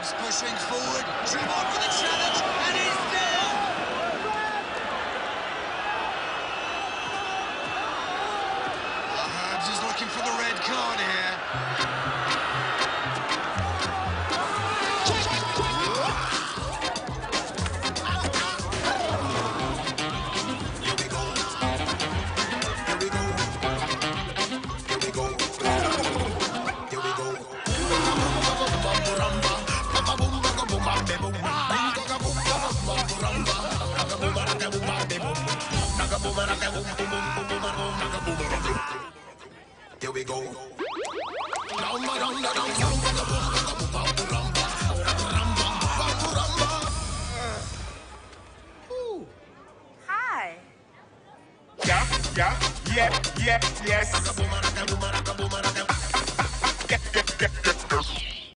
Pushing forward. Challenge, and he's Herbs is looking for the red card here. Here we go. Hi. Yeah, yeah, yeah, yeah, yes.